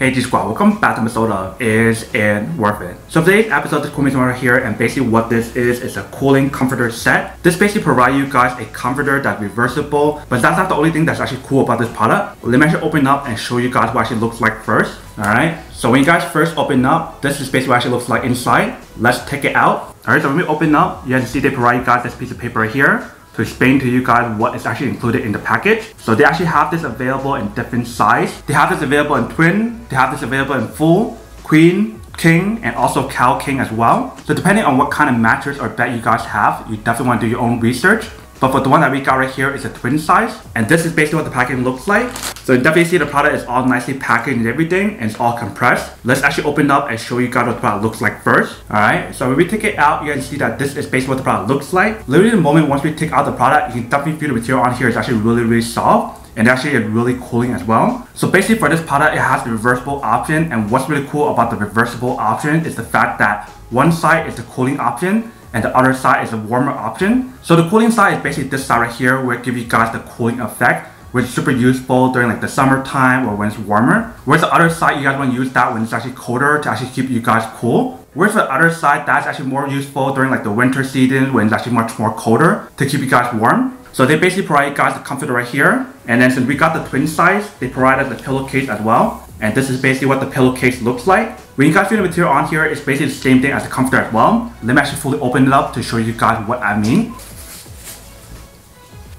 Hey G Squad, welcome back to episode Is It Worth It? So today's episode is cooling right here and basically what this is is a cooling comforter set. This basically provides you guys a comforter that's reversible, but that's not the only thing that's actually cool about this product. Let me actually open up and show you guys what actually looks like first. Alright, so when you guys first open up, this is basically what actually looks like inside. Let's take it out. Alright, so when we open up, you guys see they provide you guys this piece of paper right here to explain to you guys what is actually included in the package. So they actually have this available in different size. They have this available in twin, they have this available in full, queen, king, and also cal king as well. So depending on what kind of mattress or bed you guys have, you definitely want to do your own research. But for the one that we got right here is a twin size. And this is basically what the packaging looks like. So you definitely see the product is all nicely packaged and everything and it's all compressed. Let's actually open up and show you guys what the product looks like first. Alright, so when we take it out, you can see that this is basically what the product looks like. Literally the moment once we take out the product, you can definitely feel the material on here is actually really, really soft and actually it's really cooling as well. So basically for this product, it has the reversible option and what's really cool about the reversible option is the fact that one side is the cooling option and the other side is the warmer option. So the cooling side is basically this side right here where it gives you guys the cooling effect which is super useful during like the summertime or when it's warmer. Whereas the other side, you guys want to use that when it's actually colder to actually keep you guys cool. Whereas the other side, that's actually more useful during like the winter season when it's actually much more colder to keep you guys warm. So they basically provide you guys the comforter right here. And then since we got the twin size, they provided the pillowcase as well. And this is basically what the pillowcase looks like. When you guys feel the material on here, it's basically the same thing as the comforter as well. Let me actually fully open it up to show you guys what I mean.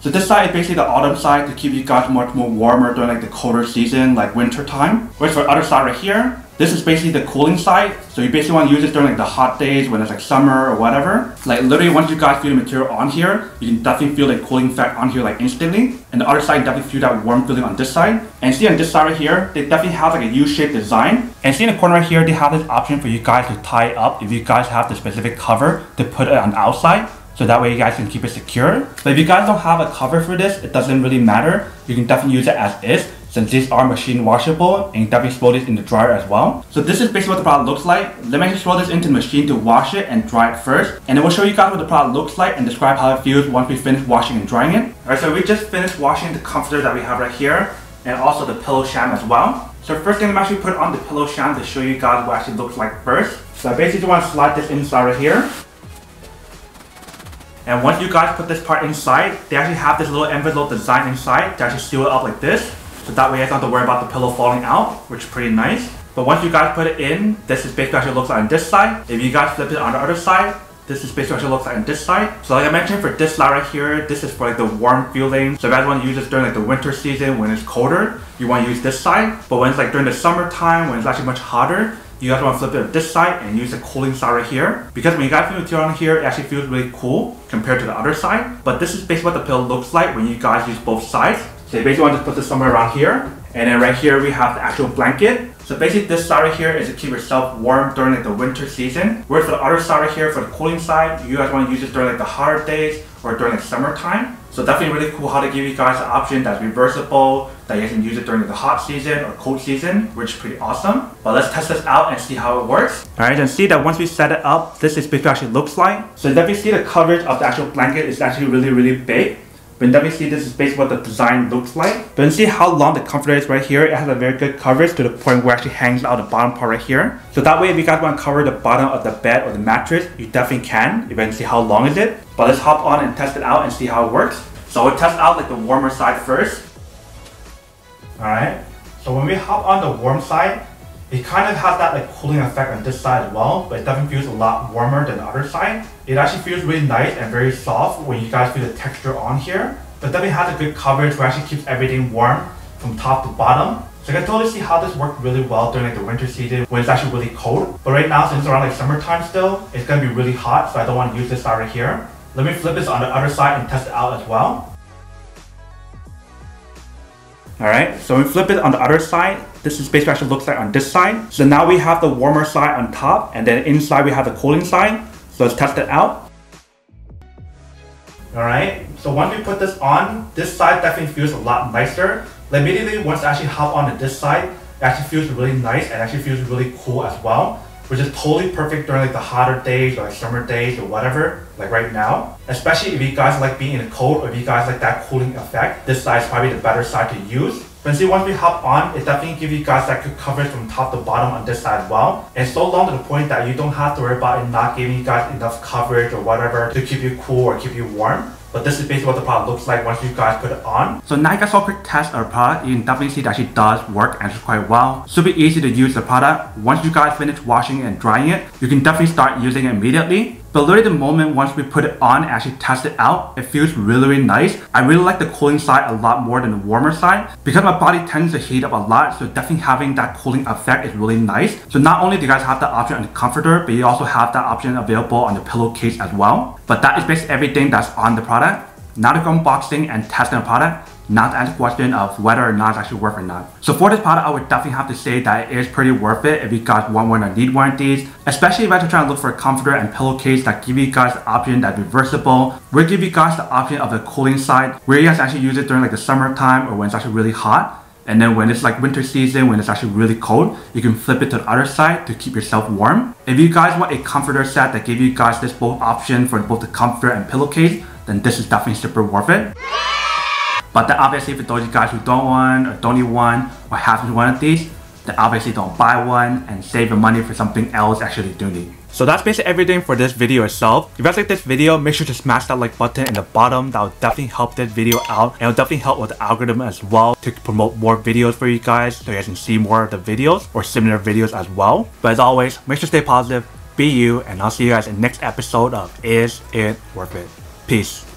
So this side is basically the autumn side to keep you guys much more warmer during like the colder season, like winter time. Whereas for the other side right here, this is basically the cooling side. So you basically want to use this during like the hot days when it's like summer or whatever. Like literally once you guys feel the material on here, you can definitely feel the cooling effect on here like instantly. And the other side definitely feel that warm feeling on this side. And see on this side right here, they definitely have like a U-shaped design. And see in the corner right here, they have this option for you guys to tie up if you guys have the specific cover to put it on the outside so that way you guys can keep it secure. But if you guys don't have a cover for this, it doesn't really matter. You can definitely use it as is since these are machine washable and you definitely throw this in the dryer as well. So this is basically what the product looks like. Let me just throw this into the machine to wash it and dry it first. And then we'll show you guys what the product looks like and describe how it feels once we finish washing and drying it. Alright, so we just finished washing the comforter that we have right here and also the pillow sham as well. So first thing I'm actually put on the pillow sham to show you guys what it actually looks like first. So I basically want to slide this inside right here. And once you guys put this part inside, they actually have this little envelope design inside to actually seal it up like this. So that way guys don't have to worry about the pillow falling out, which is pretty nice. But once you guys put it in, this is basically actually looks like on this side. If you guys flip it on the other side, this is basically what it looks like on this side. So like I mentioned for this slide right here, this is for like the warm feeling. So if you guys want to use this during like the winter season when it's colder, you want to use this side. But when it's like during the summertime when it's actually much hotter, you guys want to flip it on this side and use the cooling side right here. Because when you guys put the material on here, it actually feels really cool compared to the other side. But this is basically what the pillow looks like when you guys use both sides. So you basically want to put this somewhere around here. And then right here we have the actual blanket. So basically this side right here is to keep yourself warm during like the winter season. Whereas the other side right here, for the cooling side, you guys want to use this during like the hotter days or during the summertime. So definitely really cool how to give you guys an option that's reversible, that you can use it during the hot season or cold season, which is pretty awesome. But let's test this out and see how it works. Alright, and see that once we set it up, this is basically actually looks like. So definitely see the coverage of the actual blanket is actually really, really big. Then we see this is basically what the design looks like. But then see how long the comforter is right here. It has a very good coverage to the point where it actually hangs out the bottom part right here. So that way if you guys want to cover the bottom of the bed or the mattress, you definitely can. You can see how long is it. But let's hop on and test it out and see how it works. So we'll test out like the warmer side first. Alright. So when we hop on the warm side, it kind of has that like cooling effect on this side as well, but it definitely feels a lot warmer than the other side. It actually feels really nice and very soft when you guys feel the texture on here. But then definitely has a good coverage where actually keeps everything warm from top to bottom. So I can totally see how this worked really well during like the winter season when it's actually really cold. But right now, since it's around like summertime still, it's gonna be really hot, so I don't want to use this side right here. Let me flip this on the other side and test it out as well. Alright, so we flip it on the other side. This is basically what it looks like on this side. So now we have the warmer side on top and then inside we have the cooling side. So let's test it out. Alright, so once we put this on, this side definitely feels a lot nicer. Like immediately once I actually hop onto this side, it actually feels really nice and actually feels really cool as well which is totally perfect during like the hotter days or like summer days or whatever, like right now. Especially if you guys like being in the cold or if you guys like that cooling effect, this side is probably the better side to use. But see, once we hop on, it definitely gives you guys that good coverage from top to bottom on this side as well. And so long to the point that you don't have to worry about it not giving you guys enough coverage or whatever to keep you cool or keep you warm. But this is basically what the product looks like once you guys put it on. So now you guys saw a quick test product. You can definitely see that she does work and it's quite well. Super easy to use the product. Once you guys finish washing and drying it, you can definitely start using it immediately. But literally the moment once we put it on and actually test it out, it feels really, really nice. I really like the cooling side a lot more than the warmer side because my body tends to heat up a lot. So definitely having that cooling effect is really nice. So not only do you guys have that option on the comforter, but you also have that option available on the pillowcase as well. But that is basically everything that's on the product. Now to go unboxing and testing the product, not answer question of whether or not it's actually worth it or not. So for this product, I would definitely have to say that it is pretty worth it if you guys want one or need one of these, especially if you're trying to look for a comforter and pillowcase that give you guys the option that's reversible. We'll give you guys the option of the cooling side, where you guys actually use it during like the summertime or when it's actually really hot. And then when it's like winter season, when it's actually really cold, you can flip it to the other side to keep yourself warm. If you guys want a comforter set that give you guys this both option for both the comforter and pillowcase, then this is definitely super worth it. But then obviously for those guys who don't want or don't need one or have one of these, then obviously don't buy one and save your money for something else actually do need. So that's basically everything for this video itself. If you guys like this video, make sure to smash that like button in the bottom. That will definitely help this video out and it will definitely help with the algorithm as well to promote more videos for you guys so you guys can see more of the videos or similar videos as well. But as always, make sure to stay positive, be you, and I'll see you guys in the next episode of Is It Worth It? Peace.